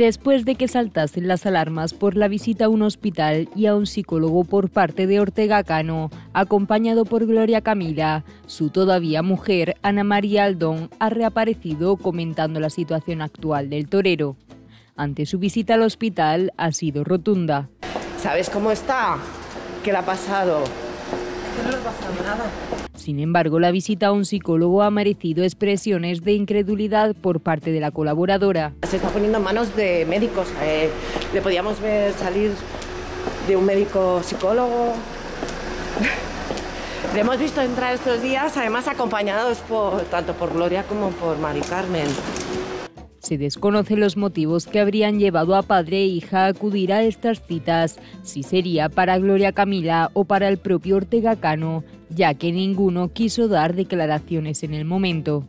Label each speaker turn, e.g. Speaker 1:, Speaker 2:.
Speaker 1: Después de que saltasen las alarmas por la visita a un hospital y a un psicólogo por parte de Ortega Cano, acompañado por Gloria Camila, su todavía mujer, Ana María Aldón, ha reaparecido comentando la situación actual del torero. Ante su visita al hospital ha sido rotunda.
Speaker 2: ¿Sabes cómo está? ¿Qué le ha pasado?
Speaker 3: Nada.
Speaker 1: Sin embargo, la visita a un psicólogo ha merecido expresiones de incredulidad por parte de la colaboradora.
Speaker 2: Se está poniendo en manos de médicos. Eh, le podíamos ver salir de un médico psicólogo. Le hemos visto entrar estos días, además acompañados por, tanto por Gloria como por Mari Carmen.
Speaker 1: Se desconocen los motivos que habrían llevado a padre e hija a acudir a estas citas, si sería para Gloria Camila o para el propio Ortega Cano, ya que ninguno quiso dar declaraciones en el momento.